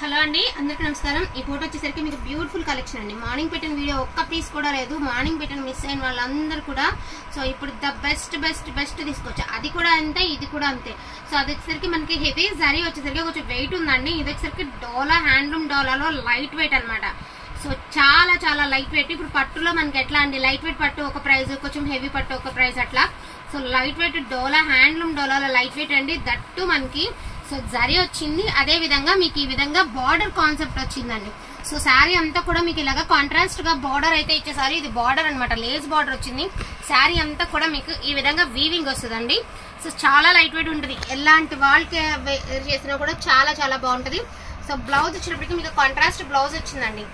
Hello అండి అందరికీ నమస్కారం. ఈ ఫోటో వచ్చేసరికి మీకు బ్యూటిఫుల్ కలెక్షన్ అండి. మార్నింగ్ పెట్టిన వీడియో ఒక్క పీస్ కూడా లేదు. మార్నింగ్ పెట్టిన మిస్ అయిన వాళ్ళందరూ కూడా సో ఇప్పుడు ద బెస్ట్ బెస్ట్ బెస్ట్ తీసుకోవచ్చు. అది కూడా అంతే ఇది కూడా అంతే. సో అది వచ్చేసరికి మనకి హెవీ జరీ వచ్చేసరికి కొంచెం వెయిట్ ఉందండి. ఇది వచ్చేసరికి డోలా హ్యాండ్లూమ్ డోలాలో లైట్ వెయిట్ అనమాట సో చాలా చాలా లైట్ వెయిట్ ఇప్పుడు పట్టులో మనకి ఎట్లా అండి? లైట్ వెయిట్ పట్టు ఒక ప్రైస్ కొంచెం హెవీ పట్టు ఒక ప్రైజ్ అట్లా. So light weight Dola handloom డోలాలో light weight అండి. దట్టు మనకి సో జరీ వచ్చింది. అదే విధంగా మీకు ఈ విధంగా బార్డర్ కాన్సెప్ట్ వచ్చిందండి. సో శారీ అంతా కూడా మీకు ఇలాగా కాంట్రాస్ట్గా బార్డర్ అయితే ఇచ్చేసారి ఇది బార్డర్ అన్నమాట. లేస్ బార్డర్ వచ్చింది. శారీ అంతా కూడా మీకు ఈ విధంగా వీవింగ్ వస్తుందండి. సో చాలా లైట్ వెయిట్ ఉంటుంది. ఎలాంటి వాళ్ళకి వేర్ చేసినా కూడా చాలా చాలా బాగుంటుంది. సో బ్లౌజ్ వచ్చినప్పటికి మీకు కాంట్రాస్ట్ బ్లౌజ్ వచ్చిందండి.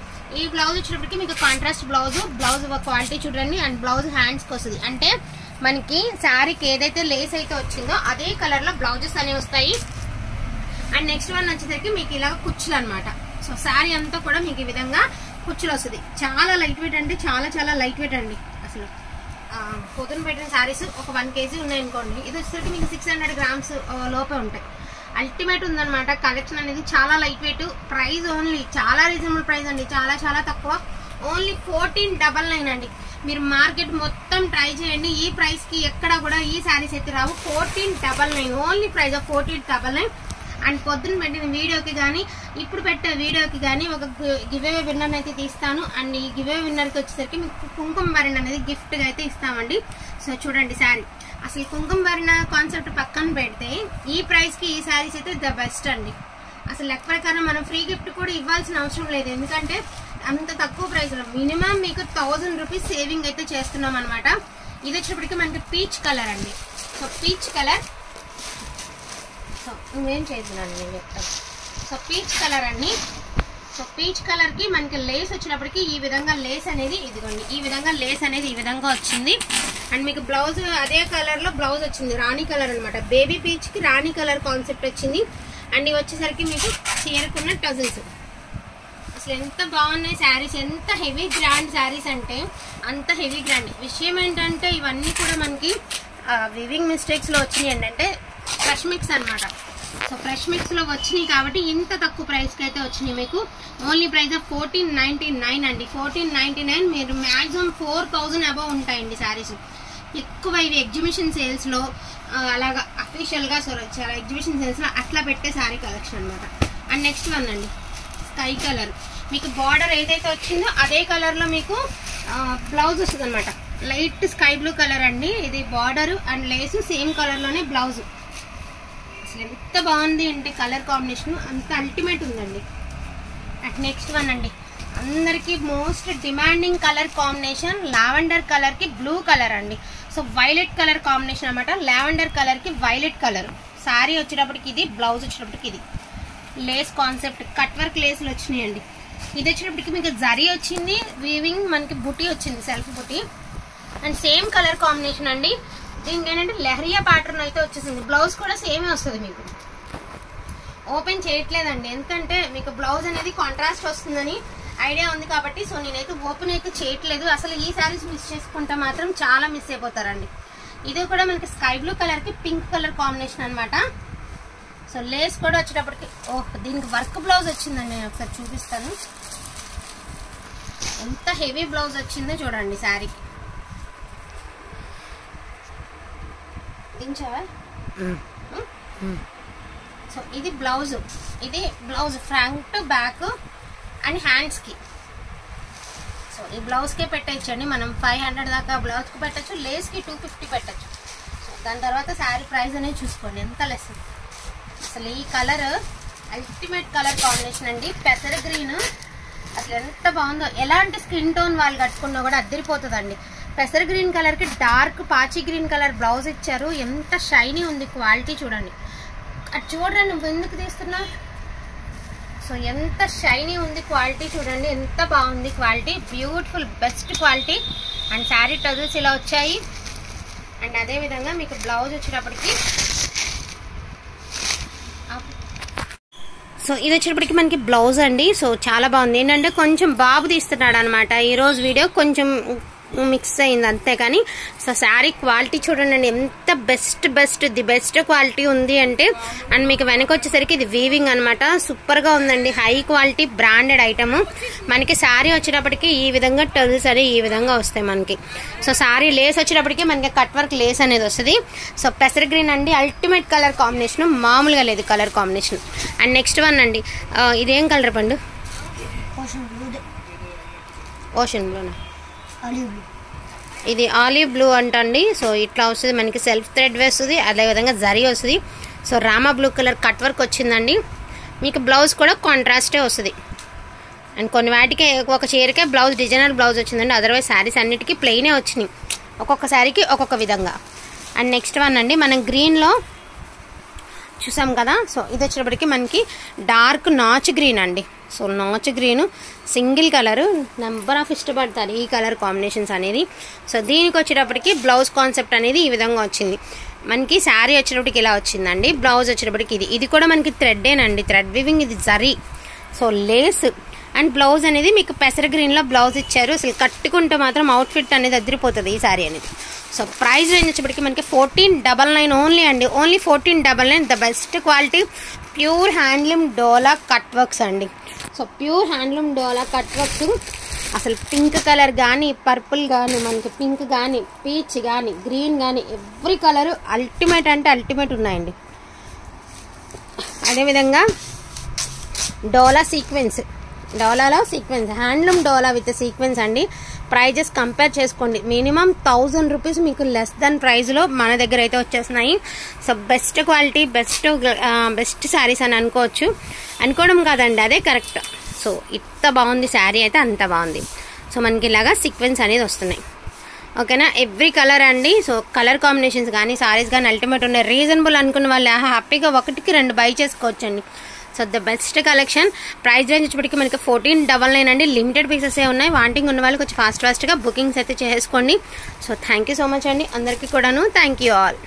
ఈ బ్లౌజ్ వచ్చినప్పటికి మీకు కాంట్రాస్ట్ బ్లౌజ్ బ్లౌజ్ క్వాలిటీ చూడండి. అండ్ బ్లౌజ్ హ్యాండ్స్కి వస్తుంది. అంటే మనకి శారీకి ఏదైతే లేస్ అయితే వచ్చిందో అదే కలర్లో బ్లౌజెస్ అనేవి వస్తాయి. అండ్ నెక్స్ట్ వన్ వచ్చేసరికి మీకు ఇలాగ కుచ్చులు అనమాట సో శారీ అంతా కూడా మీకు ఈ విధంగా కుచ్చులు వస్తుంది. చాలా లైట్ వెయిట్ అంటే చాలా చాలా లైట్ వెయిట్ అండి అసలు. పొద్దున పెట్టిన శారీస్ ఒక వన్ కేజీ ఉన్నాయి అనుకోండి ఇది వచ్చేసరికి మీకు సిక్స్ హండ్రెడ్ గ్రామ్స్ లోపే ఉంటాయి. అల్టిమేట్ ఉందన్నమాట కలెక్షన్ అనేది చాలా లైట్ వెయిట్ ప్రైస్ ఓన్లీ చాలా రీజనబుల్ ప్రైస్ అండి చాలా చాలా తక్కువ. ఓన్లీ ఫోర్టీన్ డబల్ నైన్ అండి. మీరు మార్కెట్ మొత్తం ట్రై చేయండి ఈ ప్రైస్కి ఎక్కడ కూడా ఈ శారీస్ అయితే రావు. Fourteen double nine only price of fourteen double nine and పొద్దున్న పెట్టిన వీడియోకి కానీ ఇప్పుడు పెట్టే వీడియోకి కానీ ఒక గివే విన్నర్ అయితే తీస్తాను. అండ్ ఈ గివే విన్నర్కి వచ్చేసరికి మీకు కుంకుమ భరణ అనేది గిఫ్ట్గా అయితే ఇస్తామండి. సో చూడండి శారీ. అసలు కుంకుమ భరణ కాన్సెప్ట్ పక్కన పెడితే ఈ ప్రైస్కి ఈ శారీస్ అయితే ద బెస్ట్ అండి. అసలు లెక్క ప్రకారం మనం ఫ్రీ గిఫ్ట్ కూడా ఇవ్వాల్సిన అవసరం లేదు. ఎందుకంటే అంత తక్కువ ప్రైస్లో మినిమం మీకు థౌజండ్ రూపీస్ సేవింగ్ అయితే చేస్తున్నాం అనమాట ఇది వచ్చేప్పటికి మనకి పీచ్ కలర్ అండి. సో పీచ్ కలర్ నువ్వేం చేస్తున్నాను నేను చెప్తాను సో పీచ్ కలర్ అండి. సో పీచ్ కలర్కి మనకి లేస్ వచ్చినప్పటికి ఈ విధంగా లేస్ అనేది ఇదిగోండి ఈ విధంగా లేస్ అనేది ఈ విధంగా వచ్చింది. అండ్ మీకు బ్లౌజ్ అదే కలర్లో బ్లౌజ్ వచ్చింది రాణి కలర్ అనమాట బేబీ పీచ్కి రాణి కలర్ కాన్సెప్ట్ వచ్చింది. అండ్ ఇవి వచ్చేసరికి మీకు చేరుకున్న టజిల్స్. అసలు ఎంత బాగున్నాయి శారీస్ ఎంత హెవీ గ్రాండ్ శారీస్ అంటే అంత హెవీ గ్రాండ్. విషయం ఏంటంటే ఇవన్నీ కూడా మనకి వివింగ్ మిస్టేక్స్లో వచ్చినాయి ఏంటంటే ఫ్రెష్ మిక్స్ అనమాట సో ఫ్రెష్ మిక్స్లో వచ్చినాయి కాబట్టి ఇంత తక్కువ ప్రైస్కి అయితే వచ్చినాయి మీకు. Only price of fourteen ninety nine అండి. ఫోర్టీన్ నైన్టీ నైన్ మీరు మాక్సిమం ఫోర్ థౌజండ్ అబౌవ్ ఉంటాయండి శారీస్ ఎక్కువ ఇవి ఎగ్జిబిషన్ సేల్స్లో అలాగా అఫీషియల్గా చాలా ఎగ్జిబిషన్ సేల్స్లో అట్లా పెట్టే శారీ కలెక్షన్ అనమాట అండ్ నెక్స్ట్ వన్ అండి స్కై కలర్ మీకు బార్డర్ ఏదైతే వచ్చిందో అదే కలర్లో మీకు బ్లౌజ్ వస్తుంది అనమాట లైట్ స్కై బ్లూ కలర్ అండి. ఇది బార్డర్ అండ్ లేస్ సేమ్ కలర్లోనే బ్లౌజు బ్లౌజ్ అసలు ఎంత బాగుంది అంటే కలర్ కాంబినేషన్. అంత అల్టిమేట్ ఉందండి. అట్ నెక్స్ట్ వన్ అండి. అందరికీ most demanding colour combination lavender కలర్కి బ్లూ కలర్ అండి. సో వైలెట్ కలర్ కాంబినేషన్ అనమాట లావెండర్ కలర్కి వైలెట్ కలర్ సారీ వచ్చేటప్పటికి ఇది బ్లౌజ్ వచ్చేటప్పటికి ఇది. లేస్ కాన్సెప్ట్ కట్ వర్క్ లేస్లు వచ్చినాయండి. ఇది వచ్చేటప్పటికి మీకు జరీ వచ్చింది వీవింగ్ మనకి బుటీ వచ్చింది self buti. And same colour combination అండి. దీనికి ఏంటంటే లెహరియా ప్యాటర్న్ అయితే వచ్చేసింది. బ్లౌజ్ కూడా సేమే వస్తుంది మీకు. ఓపెన్ చేయట్లేదండి. ఎందుకంటే మీకు బ్లౌజ్ అనేది కాంట్రాస్ట్ వస్తుందని ఐడియా ఉంది కాబట్టి సో నేనైతే ఓపెన్ అయితే చేయట్లేదు. అసలు ఈ శారీస్ మిస్ చేసుకుంటే మాత్రం చాలా మిస్ అయిపోతారండి. ఇది కూడా మనకి స్కై బ్లూ కలర్కి పింక్ కలర్ కాంబినేషన్ అనమాట సో లేస్ కూడా వచ్చేటప్పటికి ఓహ్ దీనికి వర్క్ బ్లౌజ్ వచ్చిందండి. నేను ఒకసారి చూపిస్తాను. ఎంత హెవీ బ్లౌజ్ వచ్చిందో చూడండి శారీకి దించావా? సో ఇది బ్లౌజ్. ఇది బ్లౌజ్ ఫ్రంట్ బ్యాక్ అండ్ హ్యాండ్స్కి సో ఈ బ్లౌజ్ కే పెట్టచ్చండి మనం ఫైవ్ హండ్రెడ్ దాకా బ్లౌజ్కి పెట్టచ్చు లేస్కి టూ ఫిఫ్టీ పెట్టచ్చు. సో దాని తర్వాత శారీ ప్రైస్ అనేది చూసుకోండి. ఎంత లెస్. అసలు ఈ కలర్ అల్టిమేట్ కలర్ కాంబినేషన్ అండి. పెసర గ్రీన్. అసలు ఎంత బాగుందో. ఎలాంటి స్కిన్ టోన్ వాళ్ళు కట్టుకున్నా కూడా అద్దరిపోతుందండి. పెసర గ్రీన్ కలర్కి డార్క్ పాచి గ్రీన్ కలర్ బ్లౌజ్ ఇచ్చారు. ఎంత షైనీ ఉంది క్వాలిటీ చూడండి. అది చూడండి నువ్వు ఎందుకు తీస్తున్నా? సో ఎంత షైనీ ఉంది క్వాలిటీ చూడండి. ఎంత బాగుంది quality. Beautiful best quality. And sari tassels ఇలా వచ్చాయి. అండ్ అదే విధంగా మీకు బ్లౌజ్ వచ్చేటప్పటికి సో ఇది వచ్చేటప్పటికి మనకి బ్లౌజ్ అండి. సో చాలా బాగుంది. ఏంటంటే కొంచెం బాబు తీస్తున్నాడు అనమాట ఈరోజు వీడియో కొంచెం మిక్స్ అయింది అంతే కానీ సో శారీ క్వాలిటీ చూడండి అండి ఎంత best best the best quality ఉంది అంటే అండ్ మీకు వెనక వచ్చేసరికి ఇది వీవింగ్ అనమాట సూపర్గా ఉందండి హై క్వాలిటీ బ్రాండెడ్ ఐటమ్ మనకి శారీ వచ్చేటప్పటికి ఈ విధంగా టర్ల్స్ అనేవి ఈ విధంగా వస్తాయి మనకి. సో శారీ లేస్ వచ్చేటప్పటికి మనకి కట్ వర్క్ లేస్ అనేది వస్తుంది. సో పెసర గ్రీన్ అండి అల్టిమేట్ కలర్ కాంబినేషన్ మామూలుగా లేదు colour combination and next one అండి ఇదేం కలర్ పండు? ఓషన్ బ్లూ ఓషన్ బ్లూనా ఇది ఆలివ్ బ్లూ అంటండి. సో ఇట్లా వస్తుంది. మనకి సెల్ఫ్ థ్రెడ్ వస్తుంది. అదేవిధంగా జరీ వస్తుంది. So Rama blue colour cut work వచ్చిందండి. మీకు బ్లౌజ్ కూడా కాంట్రాస్టే వస్తుంది. అండ్ కొన్ని వాటికి ఒక చీరకే బ్లౌజ్ డిజైనర్ బ్లౌజ్ వచ్చిందండి. అదర్వైజ్ శారీస్ అన్నిటికీ ప్లెయినే వచ్చినాయి. ఒక్కొక్క శారీకి ఒక్కొక్క విధంగా. అండ్ నెక్స్ట్ వన్ అండి. మనం గ్రీన్లో చూసాం కదా. సో ఇది వచ్చేటప్పటికి మనకి డార్క్ నాచ్ గ్రీన్ అండి. So notch green single colour number of ఇష్టపడతారు ఈ కలర్ కాంబినేషన్స్ అనేది. సో దీనికి వచ్చేటప్పటికి బ్లౌజ్ కాన్సెప్ట్ అనేది ఈ విధంగా వచ్చింది. మనకి శారీ వచ్చేటప్పటికి ఇలా వచ్చిందండి. బ్లౌజ్ వచ్చేటప్పటికి ఇది. ఇది కూడా మనకి థ్రెడ్డేనండి. థ్రెడ్ వివింగ్ ఇది zari. So lace. And blouse అనేది మీకు పెసర గ్రీన్లో బ్లౌజ్ ఇచ్చారు. అసలు కట్టుకుంటే మాత్రం అవుట్ఫిట్ అనేది అదిరిపోతుంది ఈ శారీ అనేది. సో ప్రైస్ రేంజ్ వచ్చేప్పటికి మనకి ఫోర్టీన్ డబల్ నైన్ ఓన్లీ అండి. Only fourteen double nine the best quality pure handloom Dola cut works అండి. So pure handloom Dola cut works అసలు పింక్ కలర్ కానీ పర్పుల్ కానీ మనకి పింక్ కానీ పీచ్ కానీ గ్రీన్ కానీ ఎవ్రీ కలర్ అల్టిమేట్ అంటే అల్టిమేట్ ఉన్నాయండి. అదేవిధంగా డోలా sequence డోలాలో sequence handloom Dola with sequence అండి. ప్రైజెస్ కంపేర్ చేసుకోండి. మినిమం థౌజండ్ రూపీస్ మీకు లెస్ దెన్ ప్రైస్లో మన దగ్గర అయితే వచ్చేస్తున్నాయి. So best quality best best saris అని అనుకోవచ్చు. అనుకోవడం కాదండి అదే కరెక్ట్. సో ఇంత బాగుంది శారీ అయితే అంత బాగుంది. సో మనకి ఇలాగా సీక్వెన్స్ అనేది వస్తున్నాయి. ఓకేనా? ఎవ్రీ కలర్ అండి. సో కలర్ కాంబినేషన్స్ కానీ సారీస్ కానీ అల్టిమేట్ ఉన్నాయి రీజనబుల్ అనుకున్న వాళ్ళు హ్యాపీగా ఒకటికి రెండు బై చేసుకోవచ్చండి. So the best collection price range వచ్చేప్పటికి మనకి ఫోర్టీన్ డబల్ నైన్ అండి. లిమిటెడ్ పీసెస్ ఏ ఉన్నాయి. వాంటింగ్ ఉన్న వాళ్ళు కొంచెం ఫాస్ట్ ఫాస్ట్గా బుకింగ్స్ అయితే చేసుకోండి. So thank you so much అండి. అందరికీ కూడాను. Thank you all